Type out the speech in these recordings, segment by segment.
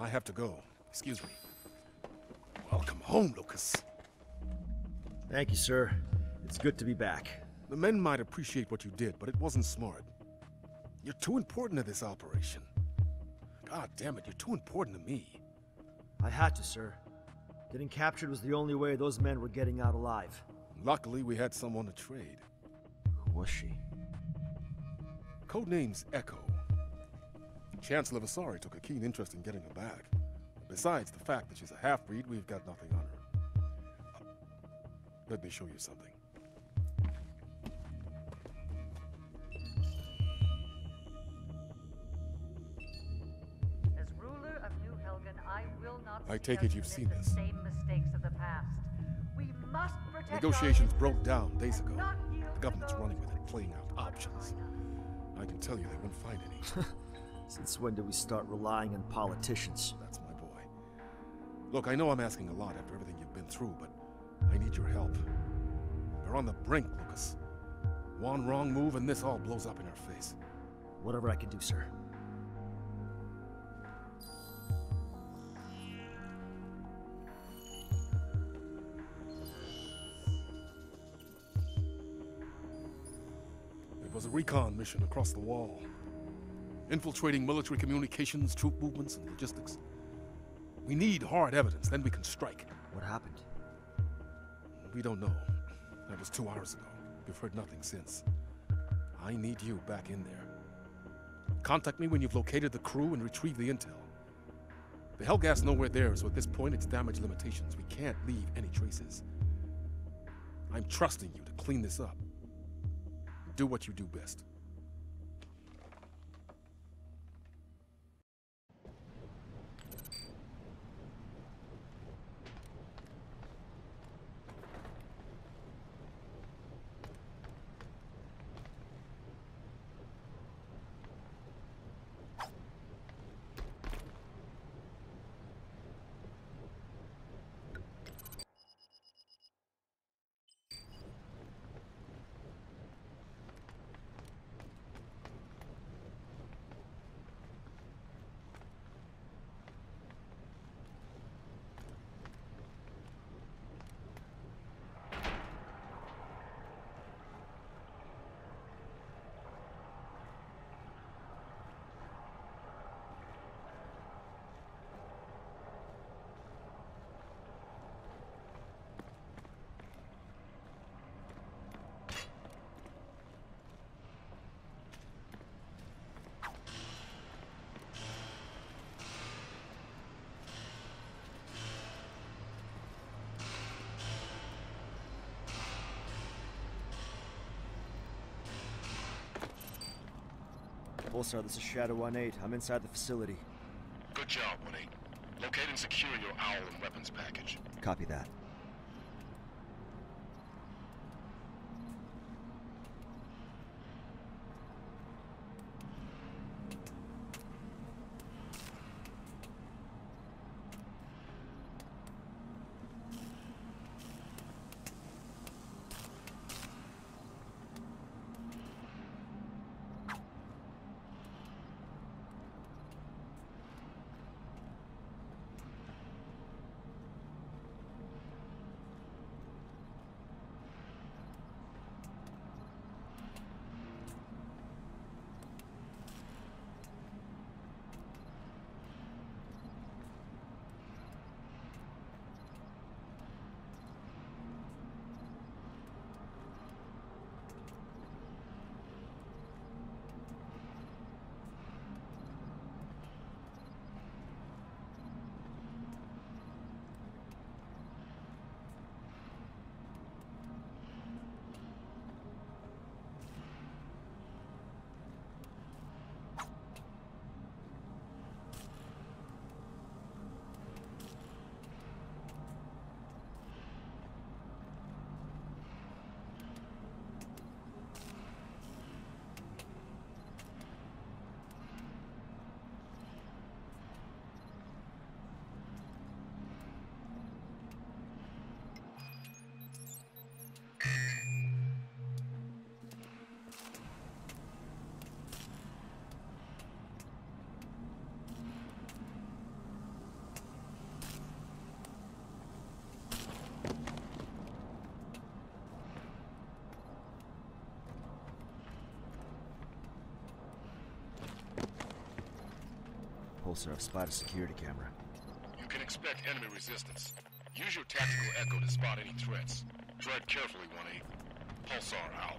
I have to go. Excuse me. Welcome home, Lucas. Thank you, sir. It's good to be back. The men might appreciate what you did, but it wasn't smart. You're too important to this operation. God damn it, you're too important to me. I had to, sir. Getting captured was the only way those men were getting out alive. Luckily, we had someone to trade. Who was she? Codename's Echo. Chancellor Visari took a keen interest in getting her back. Besides the fact that she's a half-breed, we've got nothing on her. Uh, let me show you something. As ruler of New Helghan, I will not I take it you've seen the this. Same mistakes of the past. We must protect our Negotiations broke down days ago. The government's running with it, playing out options. I can tell you they won't find any. Since when did we start relying on politicians? Oh, that's my boy. Look, I know I'm asking a lot after everything you've been through, but I need your help. We're on the brink, Lucas. One wrong move and this all blows up in our face. Whatever I can do, sir. It was a recon mission across the wall. Infiltrating military communications, troop movements, and logistics. We need hard evidence, then we can strike. What happened? We don't know. That was two hours ago. We've heard nothing since. I need you back in there. Contact me when you've located the crew and retrieved the intel. The Helghast know we're there, so at this point it's damage limitations. We can't leave any traces. I'm trusting you to clean this up. Do what you do best. Pulsar, this is Shadow 1-8. I'm inside the facility. Good job, 1-8. Locate and secure your OWL and weapons package. Copy that. Pulsar have spotted a security camera. You can expect enemy resistance. Use your tactical echo to spot any threats. Tread carefully, 1-8. Pulsar out.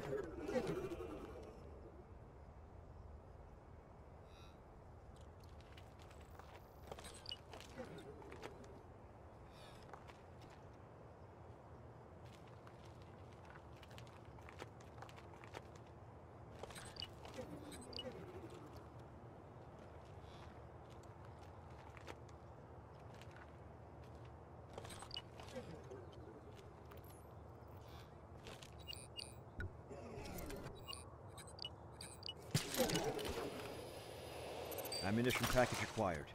Thank you. Ammunition package acquired.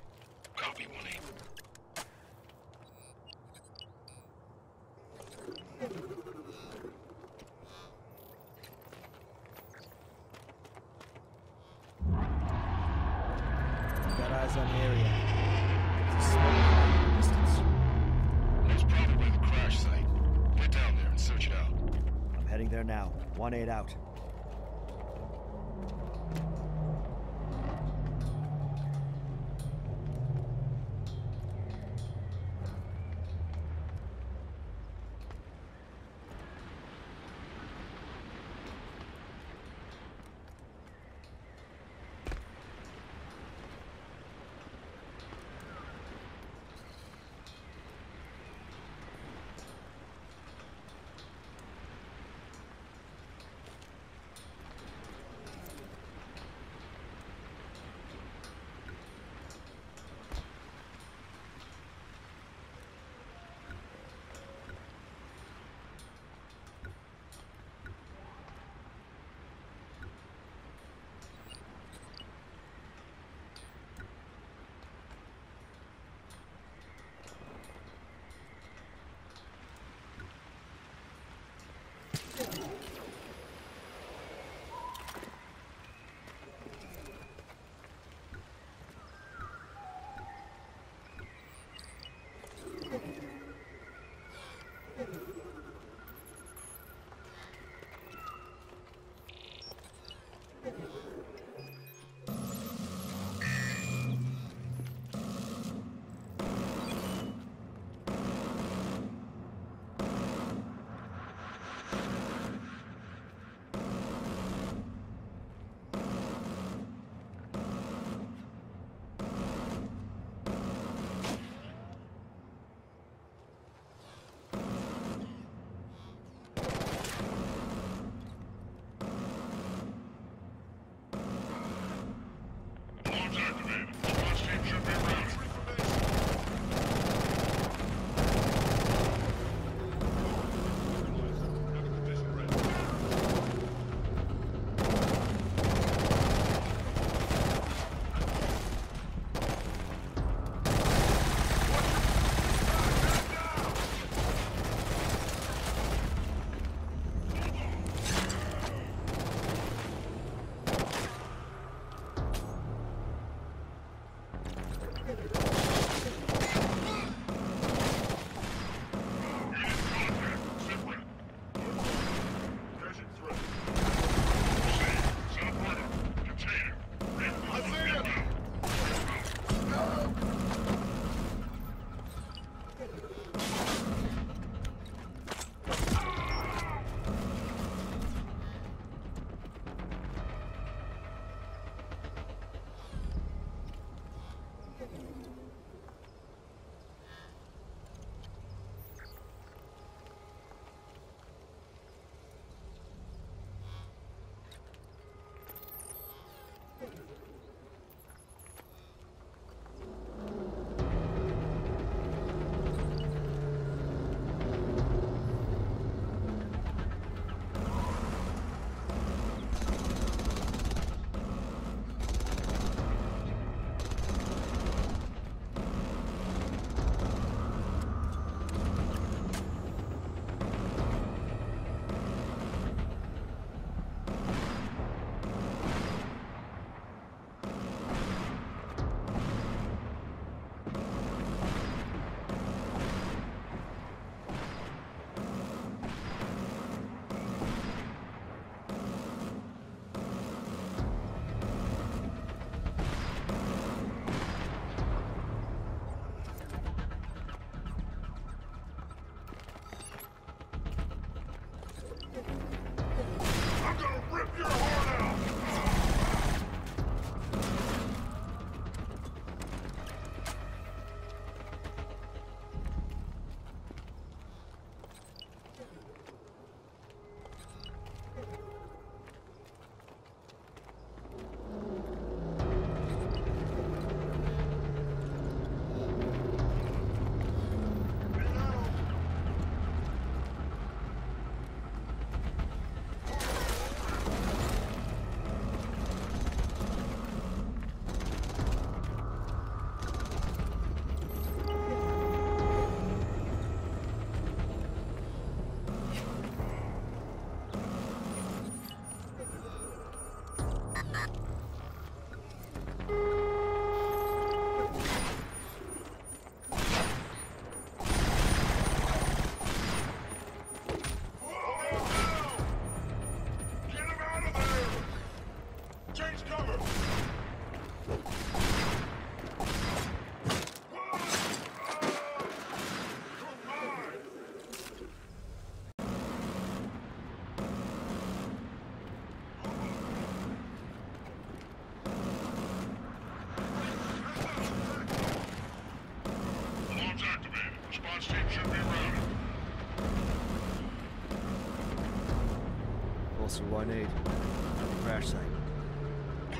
Officer 1-8. At the crash site.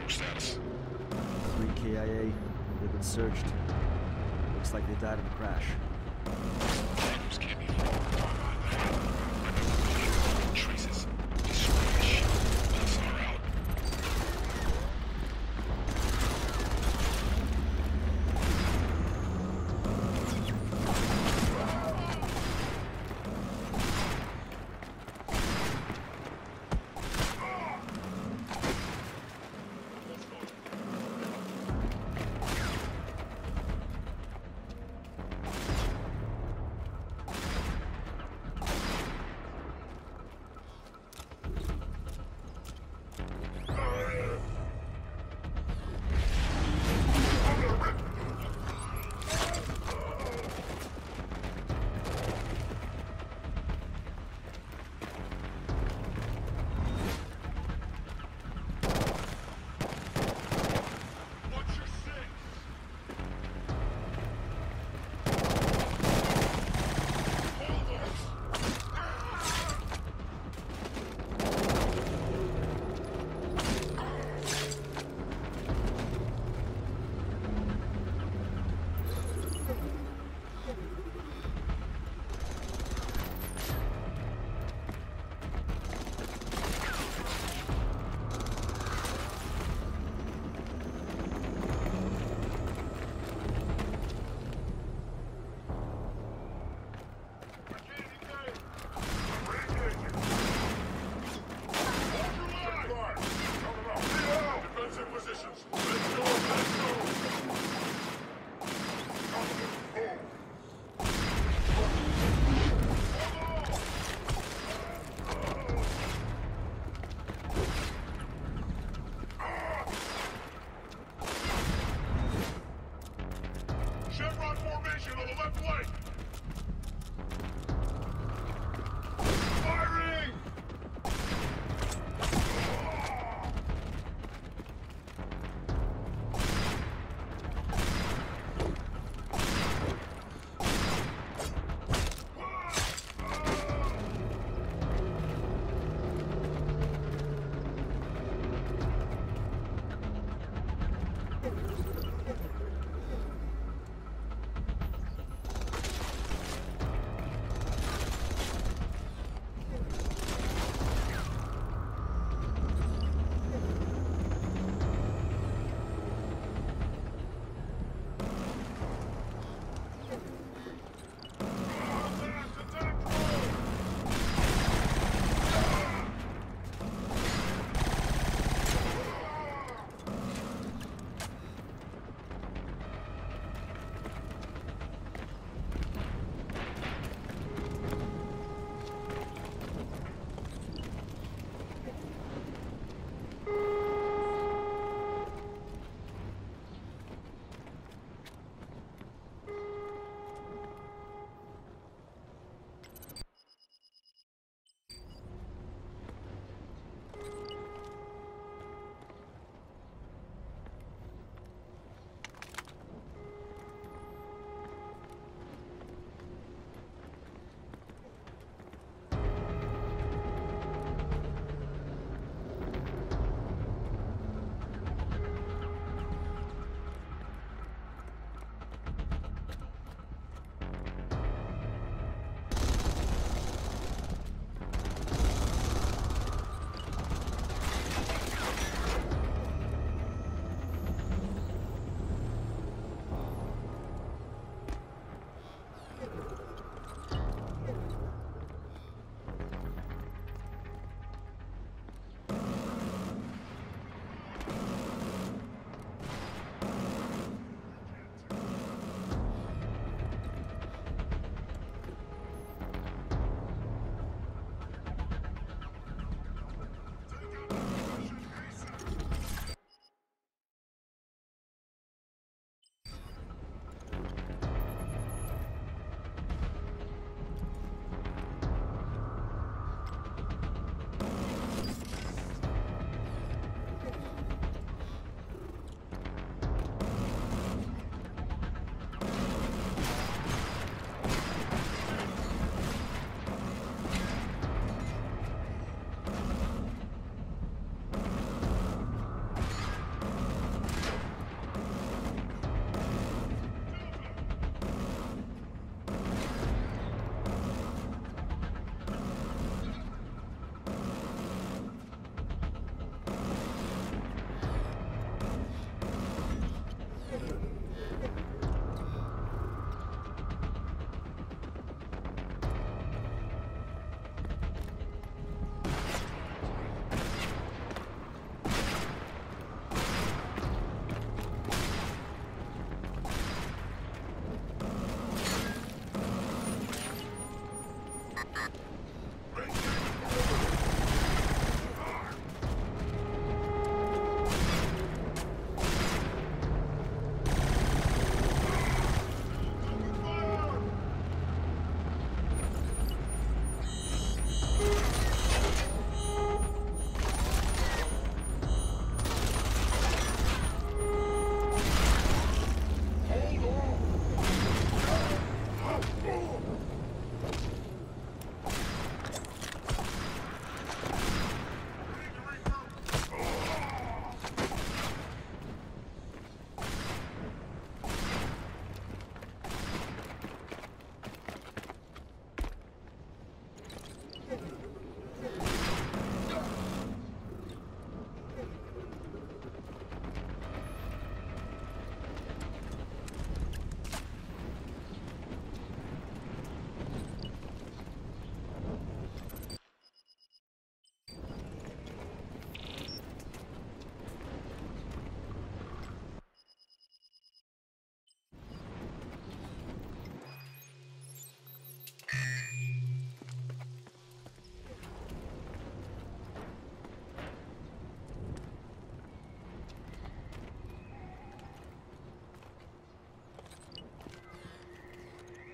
Status. 3 KIA. They've been searched. Looks like they died in the crash.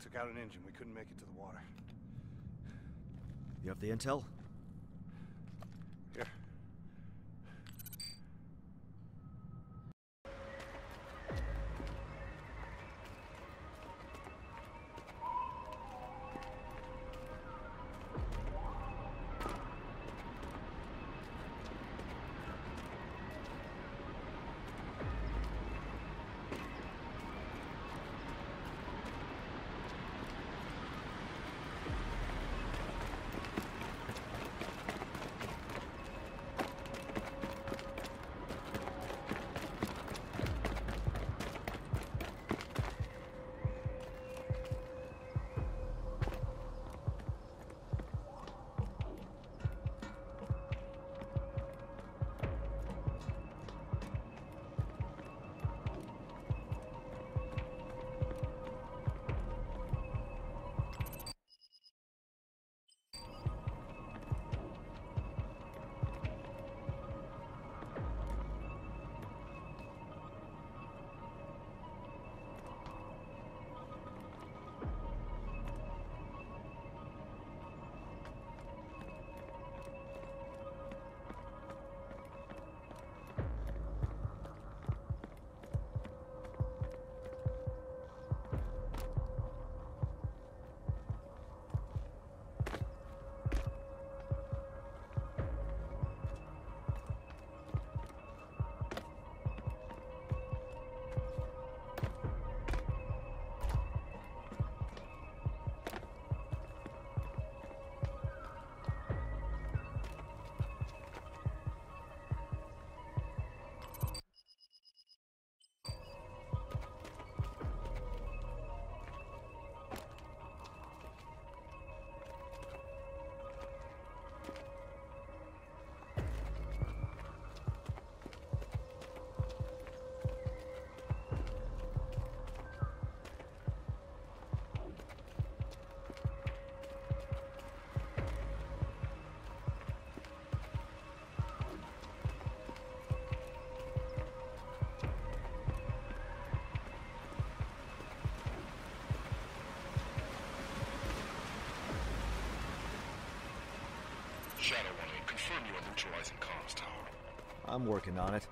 Took out an engine. We couldn't make it to the water. You have the intel? Shadow 1-8, confirm you are neutralizing comms tower. I'm working on it.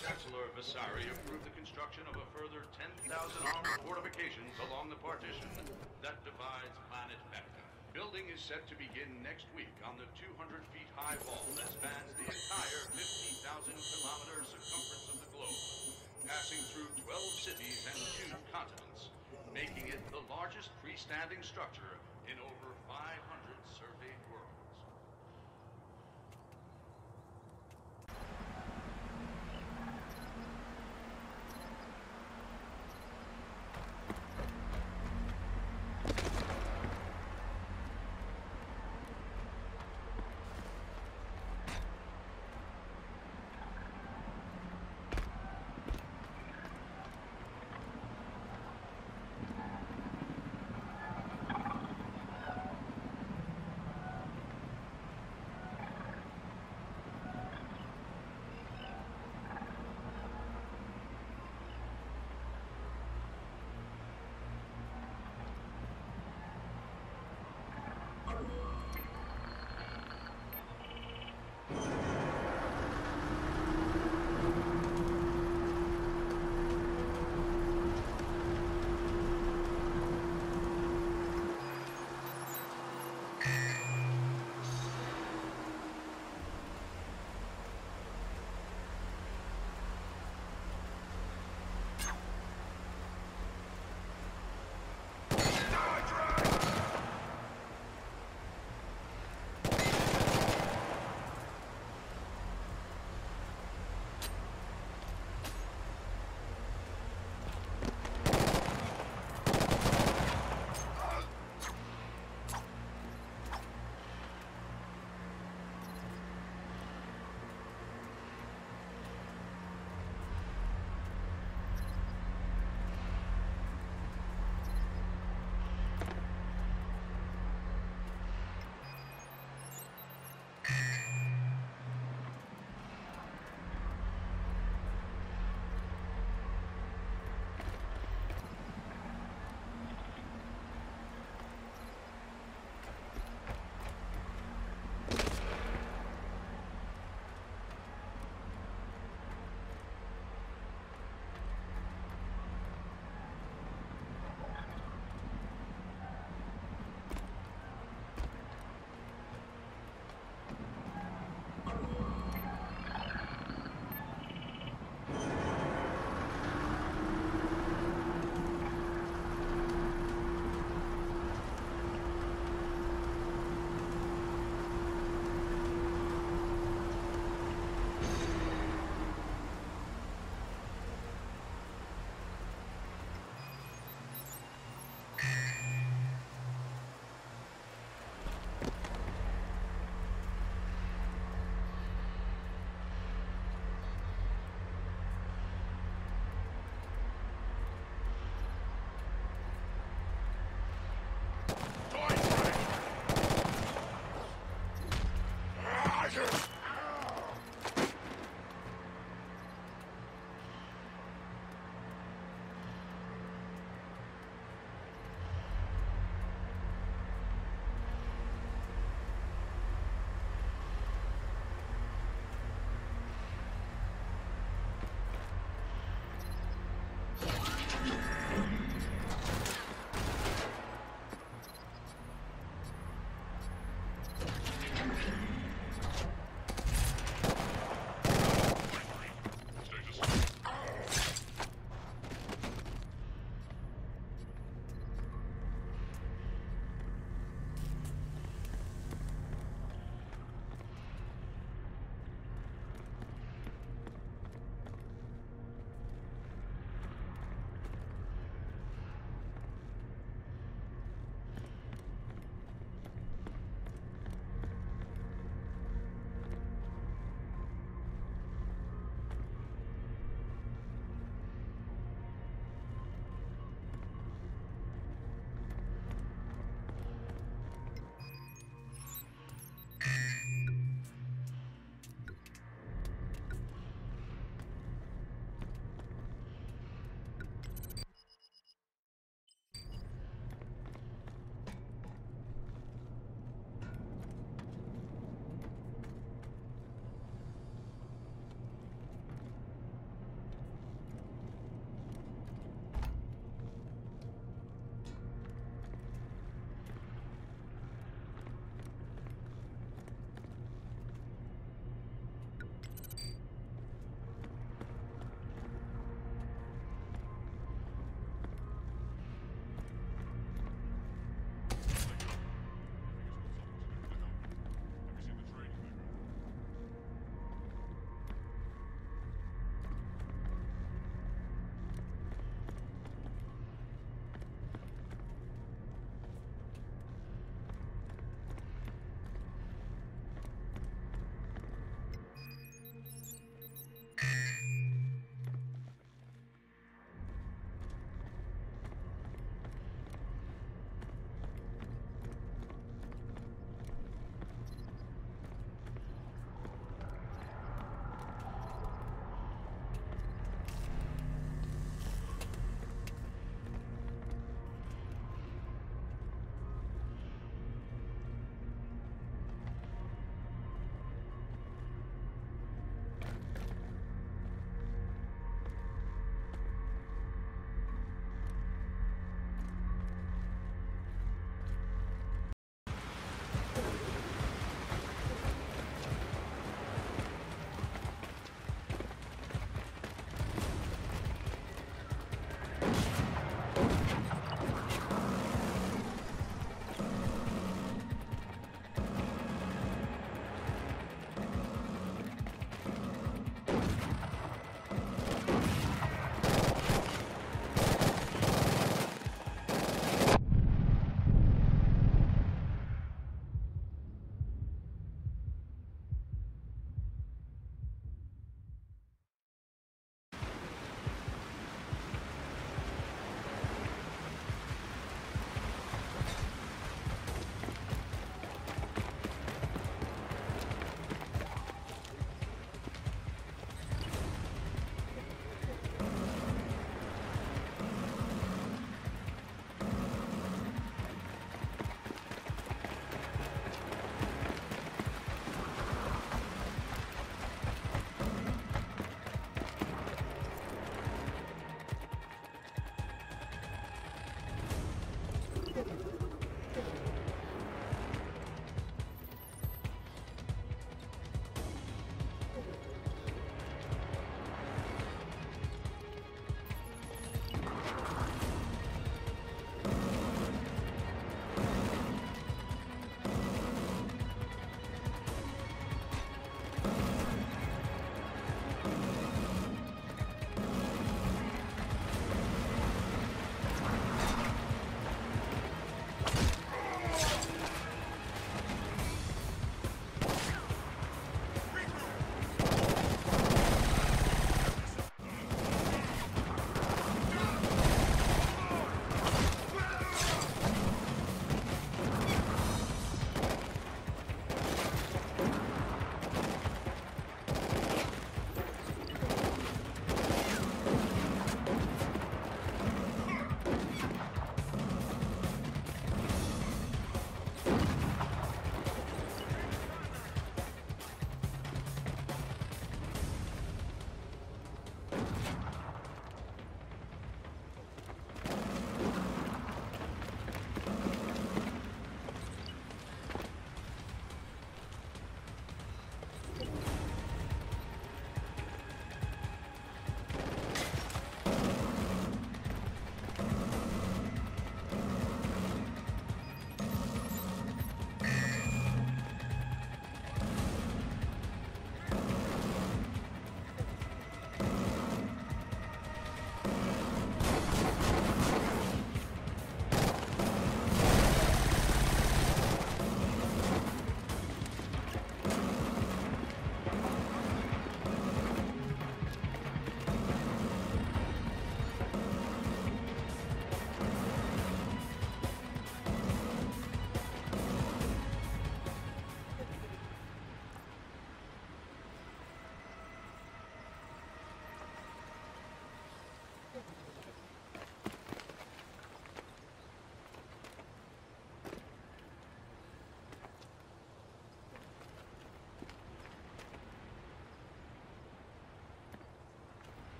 Chancellor Visari approved construction of a further 10,000 armed fortifications along the partition that divides planet Vecta. Building is set to begin next week on the 200 feet high wall that spans the entire 15,000 kilometer circumference of the globe, passing through 12 cities and two continents, making it the largest freestanding structure in over 500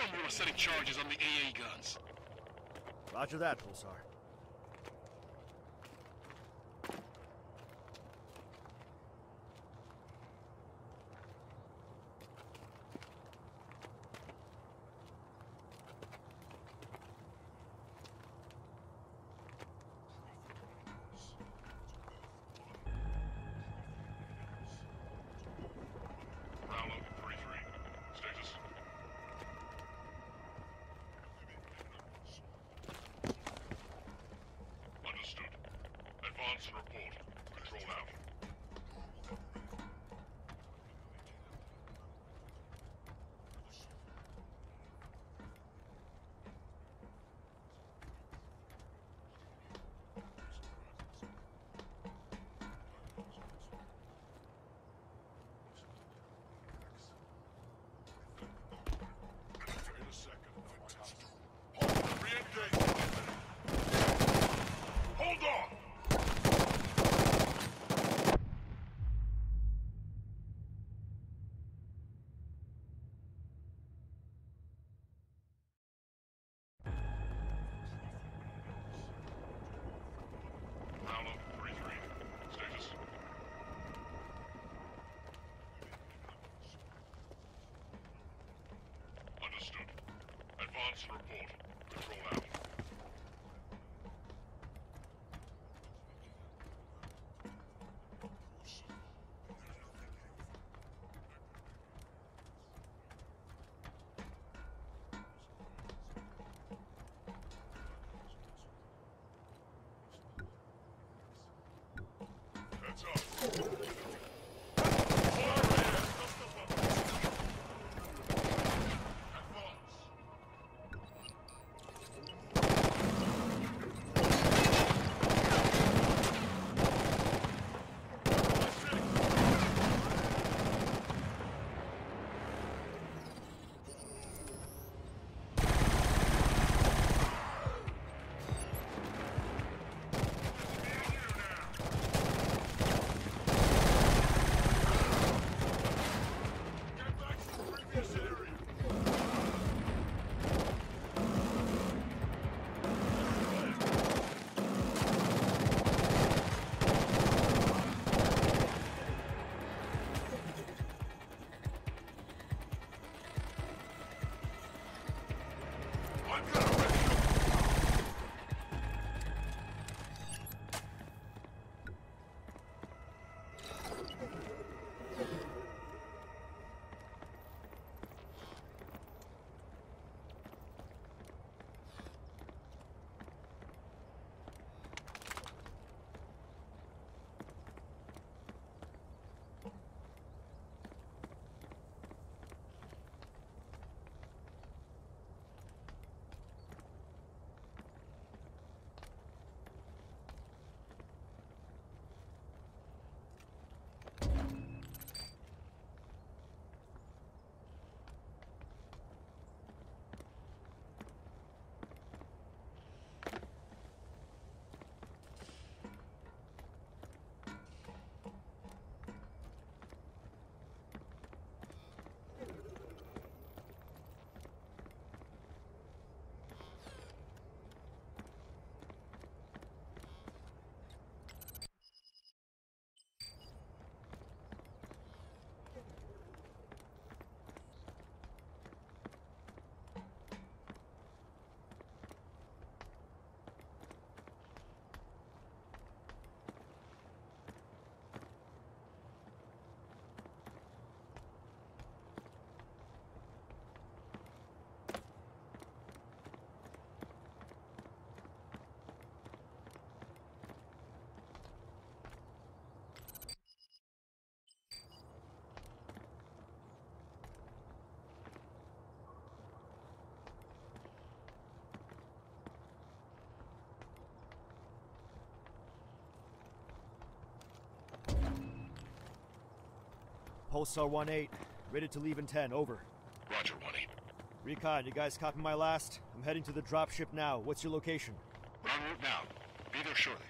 him we were setting charges on the AA guns. Roger that, Pulsar. Round up 3-3. Status. Understood. And report. Control out. In a second. Re-engage. Hold on! Round up 3-3. Status. Understood. Advance report. Control out. Heads up. Pulsar 1-8, ready to leave in 10, over. Roger, 1-8. Recon, you guys copy my last? I'm heading to the dropship now. What's your location? We're en route now. Be there shortly.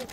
はい。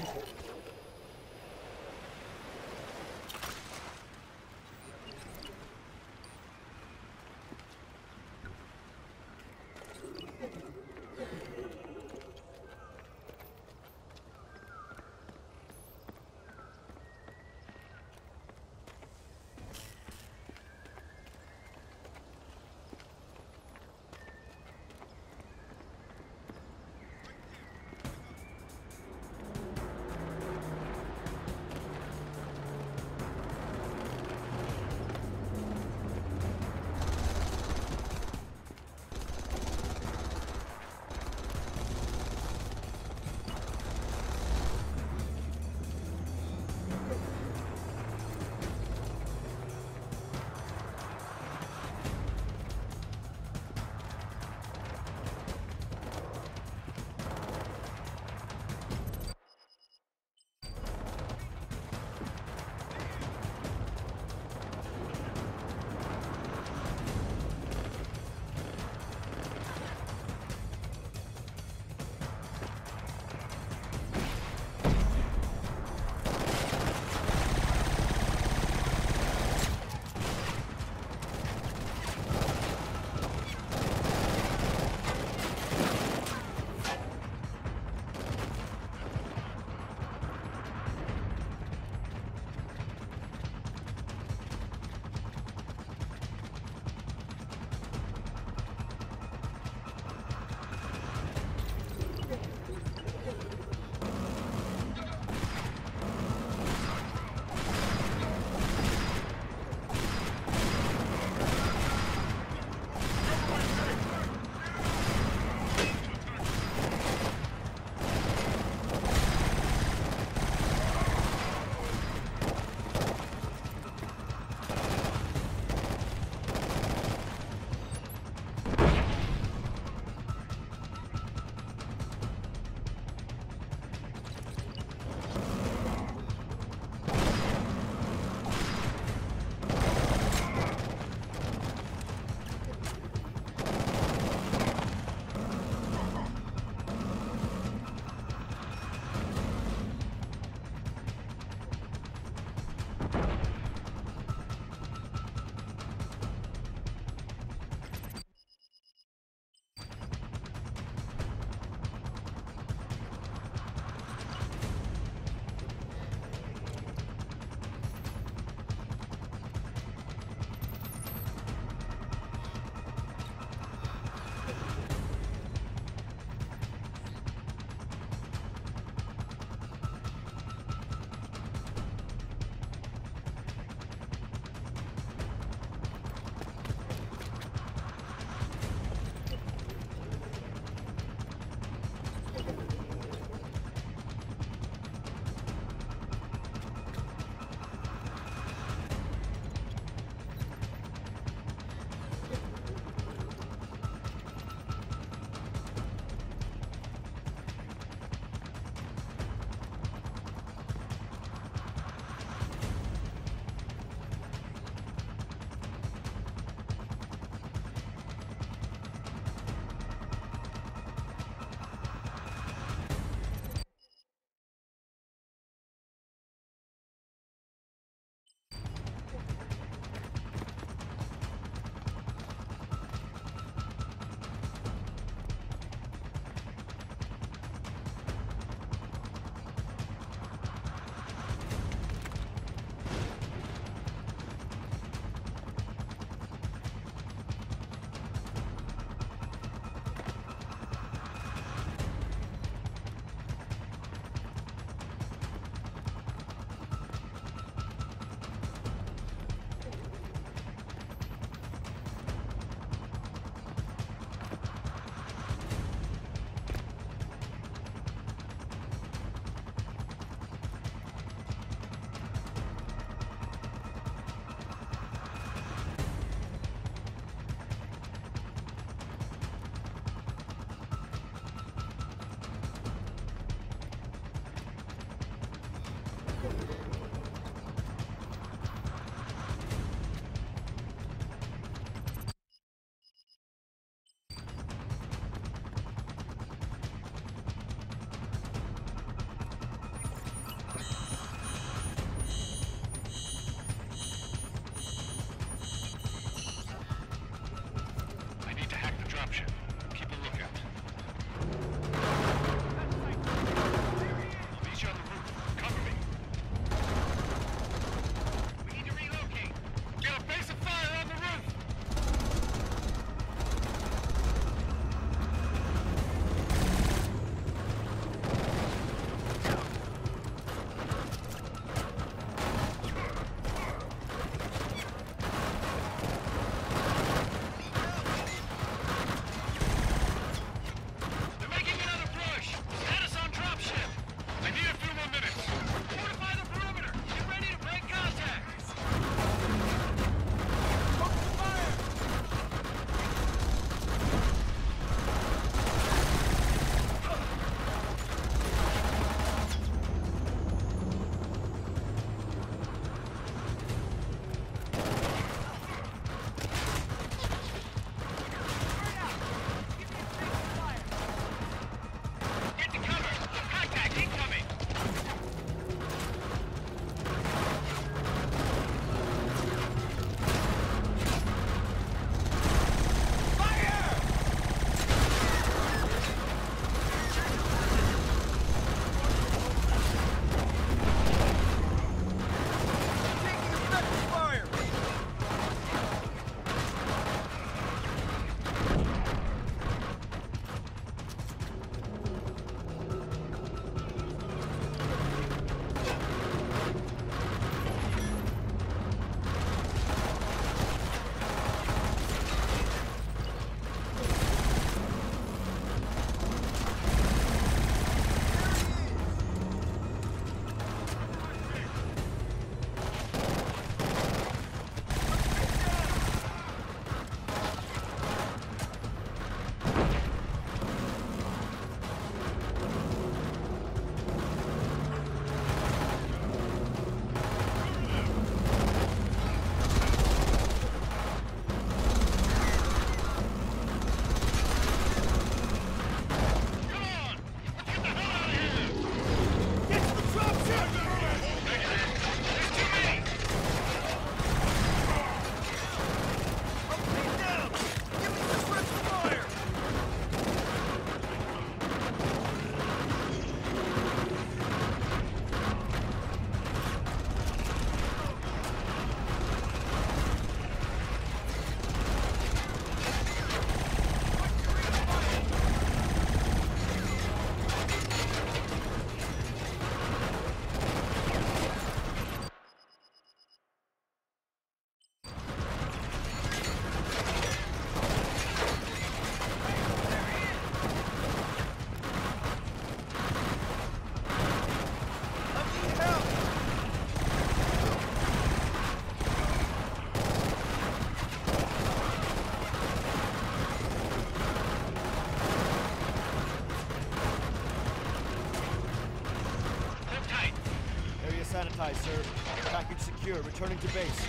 Returning to base.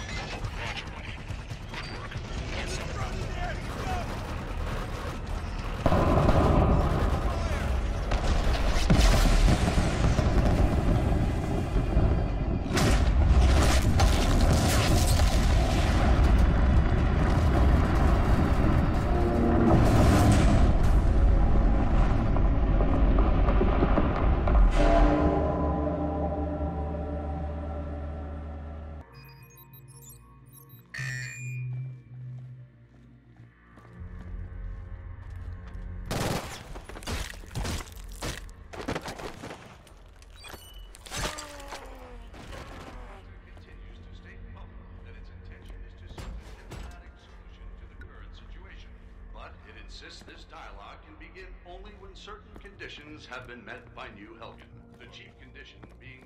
certain conditions have been met by New Helghan. The chief condition being